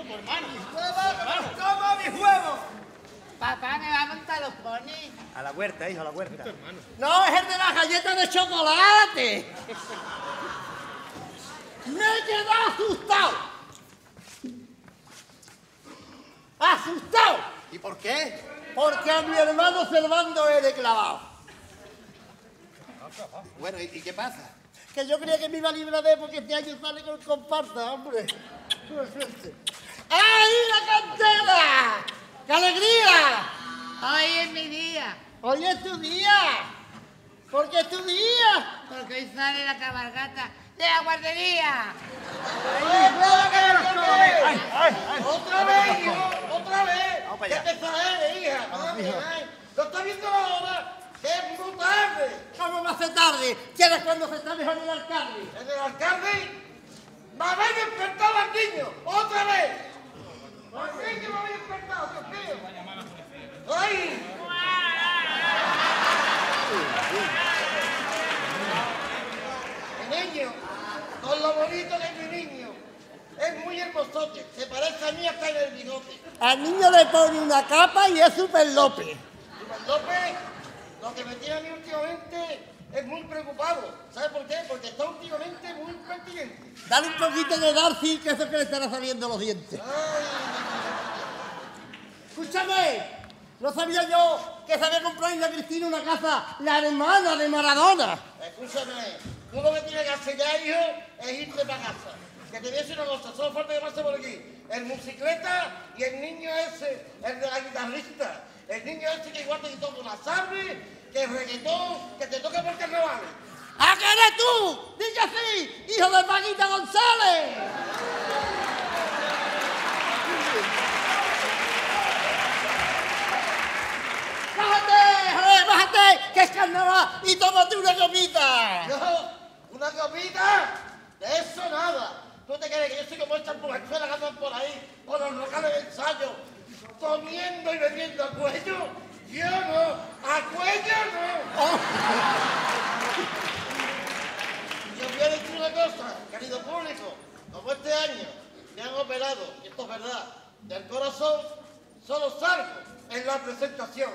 atención, hermano. ¡Toma mi juego! Papá, me va a montar los ponis. A la huerta, hijo, a la huerta. No, es el de las galletas de chocolate. me he quedado asustado. Asustado. ¿Y por qué? Porque a mi hermano Servando he declavado. Bueno, ¿y, qué pasa? que yo creía que me iba a librar de porque este año sale con comparsa, hombre. Suerte. ¡Ahí la cantera! ¡Qué alegría! Hoy es mi día, Hoy es tu día. Porque es tu día. porque hoy sale la cabalgata de la guardería. ¡Otra vez, hijo! ¡Otra vez! Vamos para ¿Qué exageres, hija? Ay, ¿No estás viendo la hora? ¡Que es muy tarde! ¿Cómo va a ser tarde? ¿Quieres cuando se está mejor el alcalde? ¿En el alcalde? ¡Me habéis despertado al niño! ¡Otra vez! ¿Por qué que me habéis despertado, Dios mío? ¡Ay! Mi niño, con lo bonito es mi niño, es muy hermosote, se parece a mí hasta en el bigote. Al niño le pone una capa y es Super López. Iván López, lo que me tiene a mí últimamente es muy preocupado. ¿Sabe por qué? Porque está últimamente muy impertinente. Dale un poquito de Darcy, que eso es que le estará saliendo los dientes. Ay, Escúchame, no sabía yo que se había comprado a Cristina una casa, la hermana de Maradona. escúchame, tú lo que tienes que hacer ya, hijo, es irte para casa. Que te decir una cosa, solo falta que pase por aquí. El musicleta y el niño ese, el de la guitarrista. El niño ese que igual te toca una sable, que reggaetón, que te toca por carnavales. ¿A qué eres tú? ¡Di que sí! ¡Hijo de Paquita González! ¡Bájate! ¡Joder, bájate! ¡Que es carnaval! ¡Y tómate una copita! Yo, una copita, de eso nada. ¿Tú te crees que yo soy como estas mujerzuelas que andan por ahí, por los locales de ensayo, comiendo y bebiendo a cuello? Yo no, a no. Yo voy a decir una cosa, querido público, como este año me han operado, y esto es verdad, del corazón, solo salgo en la presentación.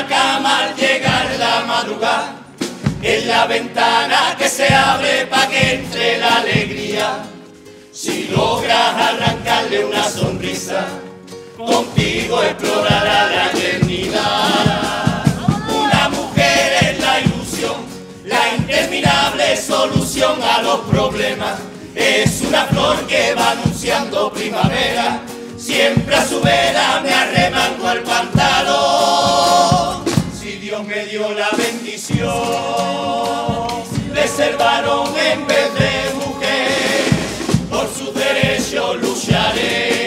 Una cama al llegar la madrugada, es la ventana que se abre para que entre la alegría. Si logras arrancarle una sonrisa, contigo explorará la eternidad. Una mujer es la ilusión, la interminable solución a los problemas. Es una flor que va anunciando primavera, siempre a su vera me arremango el pantalón. La bendición de ser en vez de mujer, por sus derechos lucharé,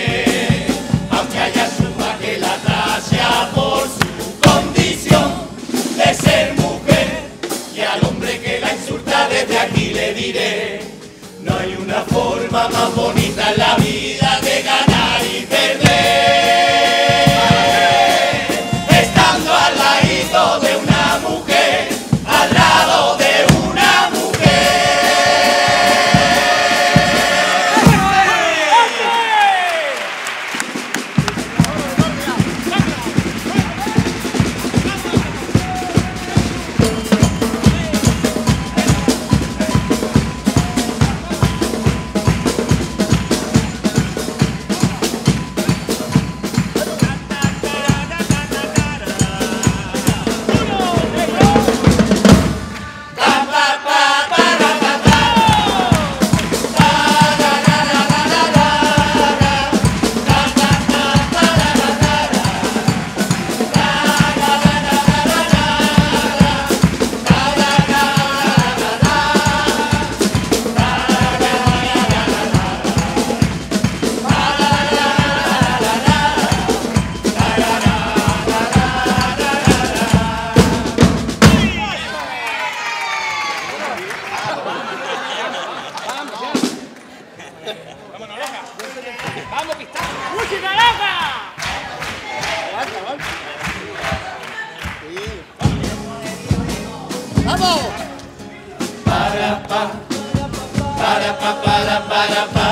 para pa, para para para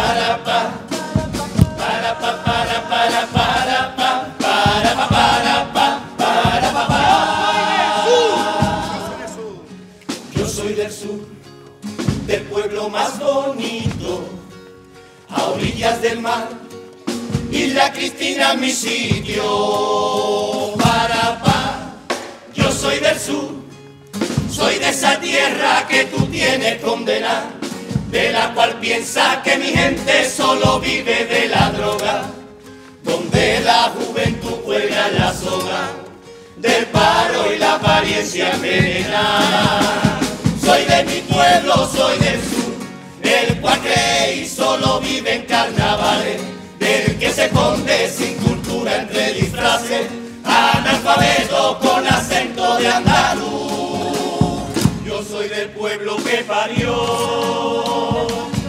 sin cultura entre disfraces, analfabeto con acento de andaluz. Yo soy del pueblo que parió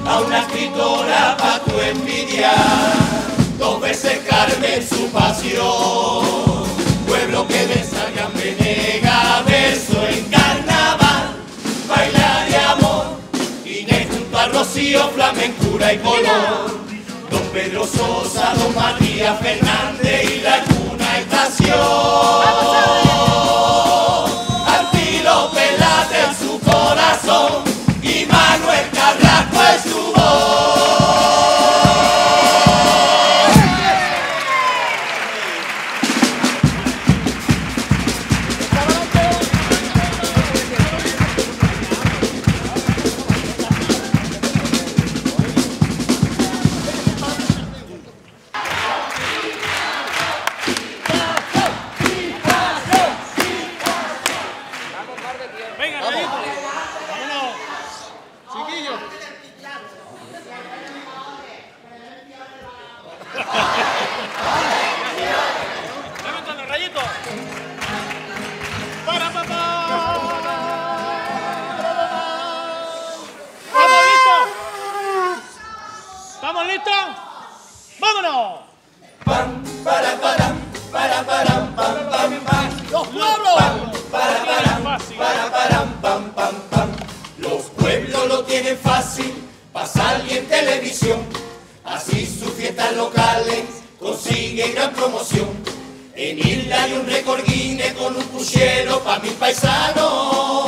a una escritora pa' tu envidia, dos veces Carmen su pasión. Pueblo que de Sargan Venega, verso en carnaval, bailar de amor, Inés junto a Rocío, flamencura y color. Pedro Sosa, Don Matías Fernández y la cuna estación. Televisión. Así sus fiestas locales consiguen gran promoción. En Isla hay un récord Guinness con un puchero pa' mis paisanos.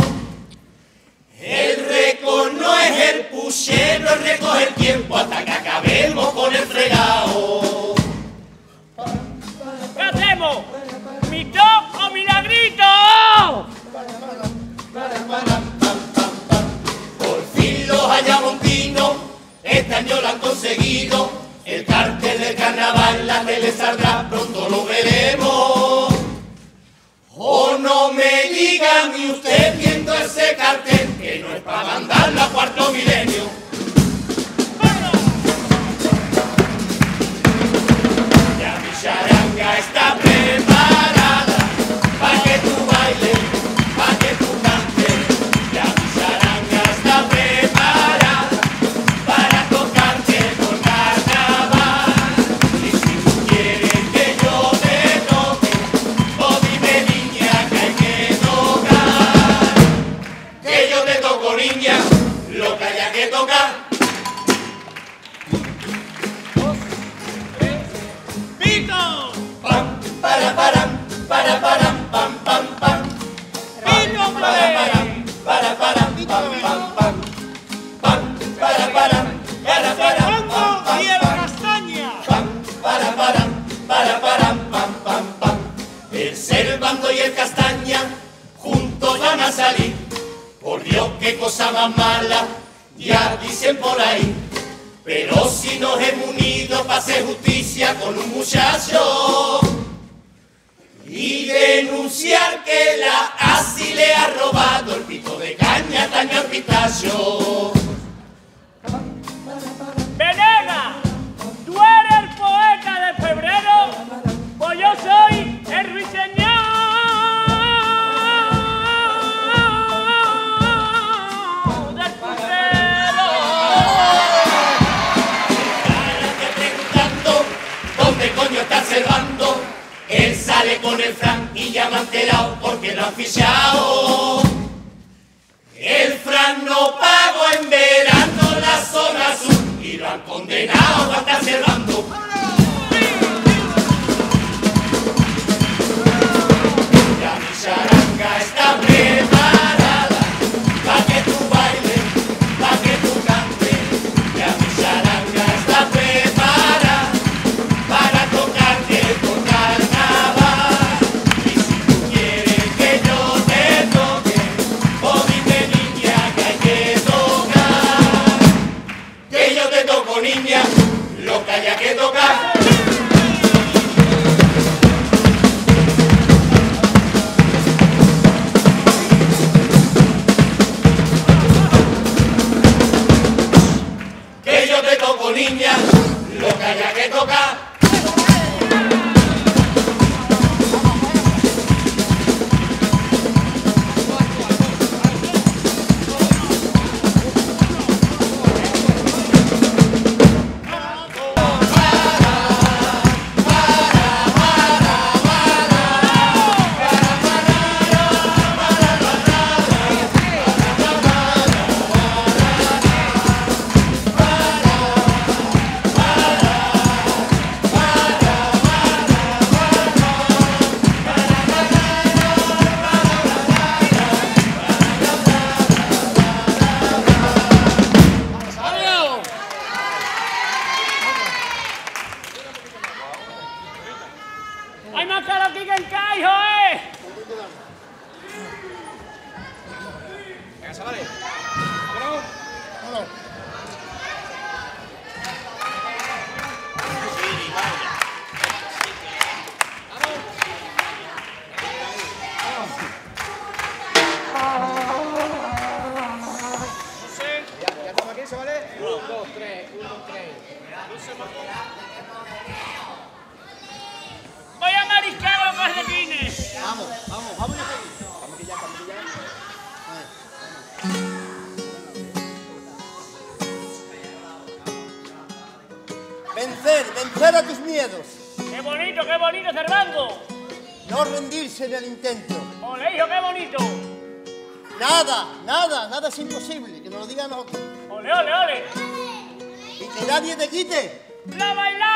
El récord no es el puchero, el récord es el tiempo hasta que acabemos con el fregado. ¿Qué hacemos? ¿Mito o milagrito? Fin los hayamontinos, este año lo han conseguido. El cartel del carnaval, la tele saldrá, pronto lo veremos. O no me diga ni usted viendo ese cartel, que no es para mandarlo a cuarto milenio. El Servando y el Castaña juntos van a salir. Por Dios, qué cosa más mala, ya dicen por ahí. Pero si nos hemos unido para hacer justicia con un muchacho y denunciar que la ASI le ha robado el pito de caña, taña al pitacho. ¡Venega! ¿Tú eres el poeta de febrero? Pues yo soy el ruiseñor del febrero. que preguntando dónde coño está Servando. Él sale con el Fran y ha enterado porque lo han fichado. El Fran no pagó en verano la zona sur y lo han condenado a estar Servando. Que toco niña, lo que haya que tocar. ¡Hay más caro aquí que en Caijo, eh! Voy a calcetines. Vamos, vamos, vamos. Vencer, vencer a tus miedos. ¡Qué bonito, qué bonito, Servando! No rendirse en el intento. ¡Ole, hijo, qué bonito! Nada, nada, nada es imposible. Que nos lo digan nosotros. ¡Ole, ole, ole! Y que nadie te quite. ¡La bailada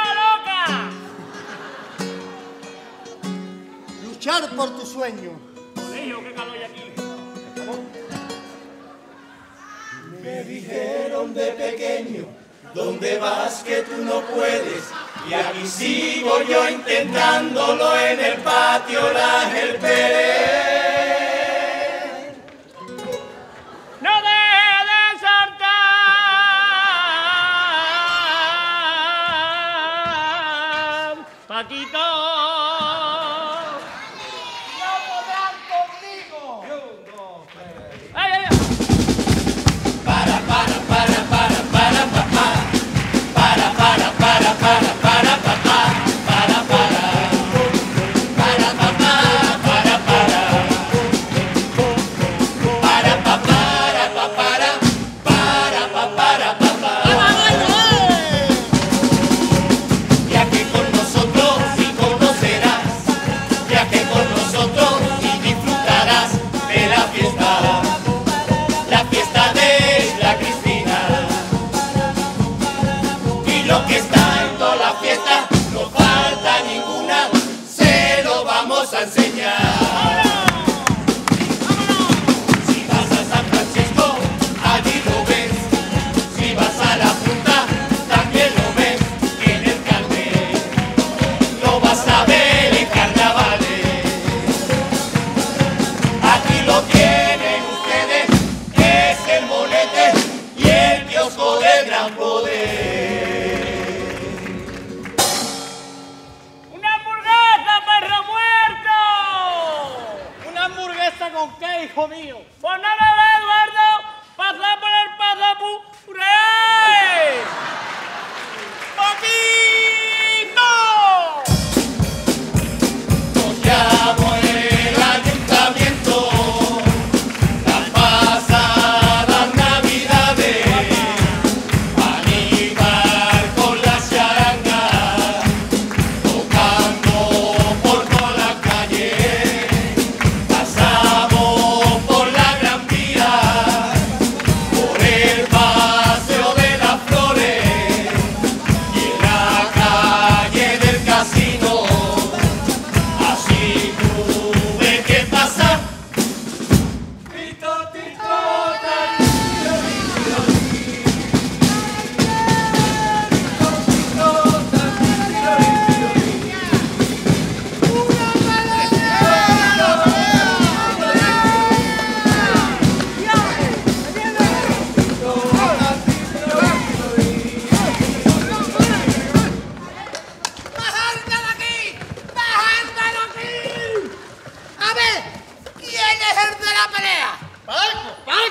Luchar por tu sueño. Colegio, qué calor hay aquí. Me dijeron de pequeño, ¿dónde vas que tú no puedes? Y aquí sigo yo intentándolo en el patio la Ángel Pérez.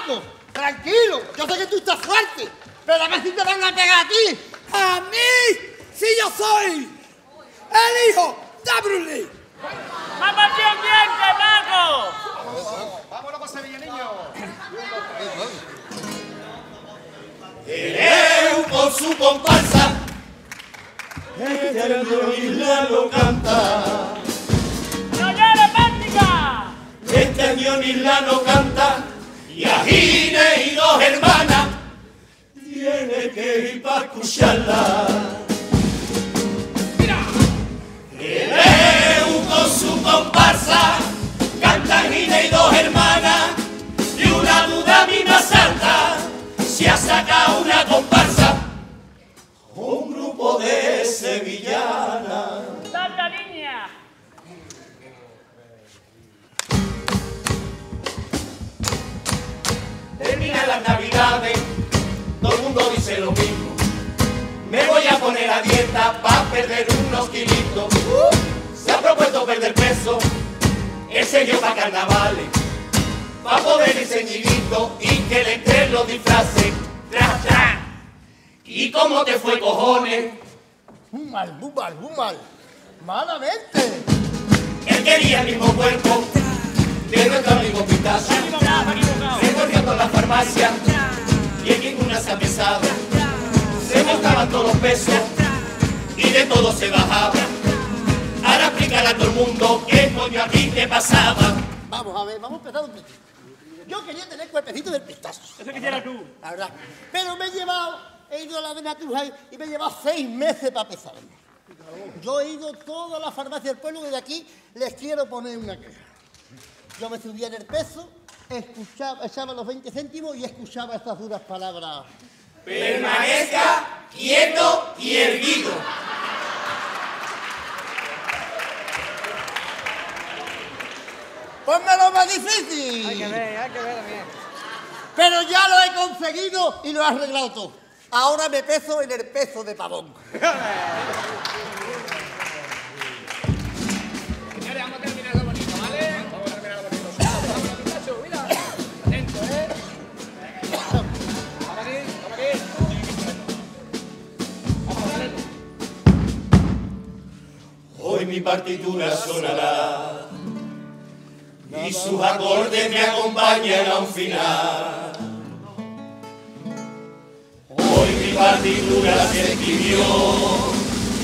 Paco, tranquilo. Yo sé que tú estás fuerte, pero a ver si te van a pegar a ti. ¡A mí! ¡Si yo soy el hijo de Lee! ¡Ha partido un diente, Paco! El con su comparsa. Este Isla lo canta. ¡No llores, Pántica! Este año Isla no canta. Y a Gine y dos hermanas. Tiene que ir para escucharla. El con su comparsa. Cantan Gine y dos hermanas. Y una duda a me. Si ha sacado una comparsa. Un grupo de sevillanas. Todo el mundo dice lo mismo. Me voy a poner a dieta para perder unos kilitos. Se ha propuesto perder peso, ese yo para carnavales. para poder ir ceñidito y que le entren los disfraces. Tra, tra. ¿Y cómo te fue, cojones? Muy mal, muy mal, muy mal. Malamente. Él quería el mismo cuerpo de nuestro amigo Picasso. Equivocado, equivocado. Recorriendo la farmacia y en ninguna se ha pesado. Se buscaban todos los pesos y de todo se bajaba. Ahora explícale a todo el mundo qué coño a ti te pasaba. Vamos a ver, vamos a empezar un poquito. Yo quería tener cuerpecito del pistazo, Eso quisiera tú. la verdad. Pero me he llevado he ido a la de Naturhaus y me he llevado seis meses para pesarme. Yo he ido a toda la farmacia del pueblo y de aquí les quiero poner una queja. Yo me subía en el peso, escuchaba, echaba los 20 céntimos y escuchaba estas duras palabras. Permanezca quieto y erguido. ¡Pónmelo más difícil! Hay que ver, hay que ver también. Pero ya lo he conseguido y lo he arreglado todo. Ahora me peso en el peso de pavón. partitura sonará y sus acordes me acompañan a un final. Hoy mi partitura se escribió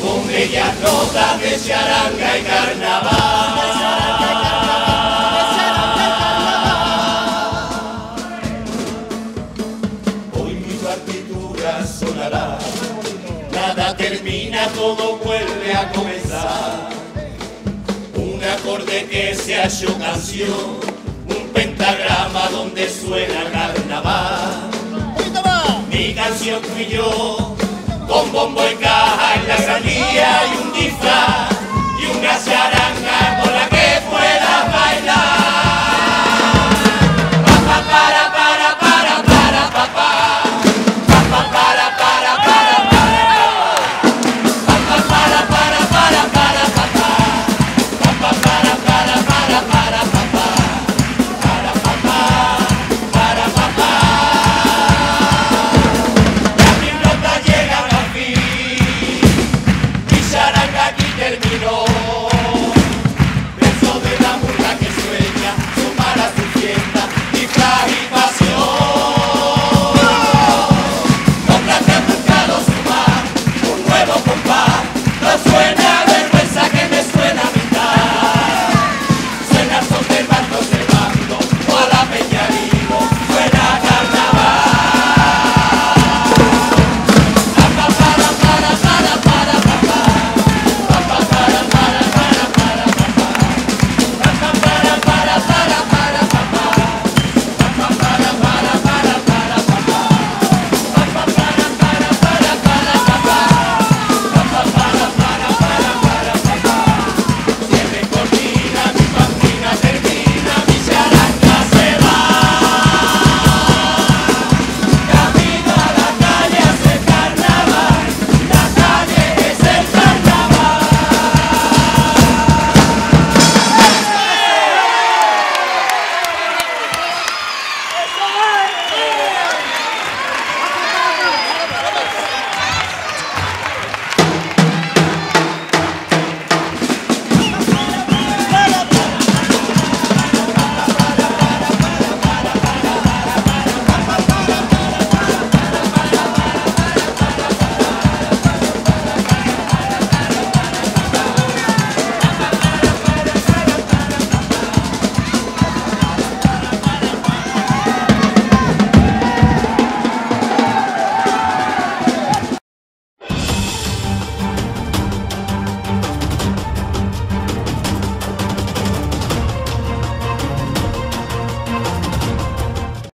con bellas notas de charanga y carnaval. Hoy mi partitura sonará, nada termina, todo vuelve a comenzar acorde que se ha hecho canción, un pentagrama donde suena carnaval. Mi canción y yo, con bombo y caja en la granilla y un disfraz y una charanga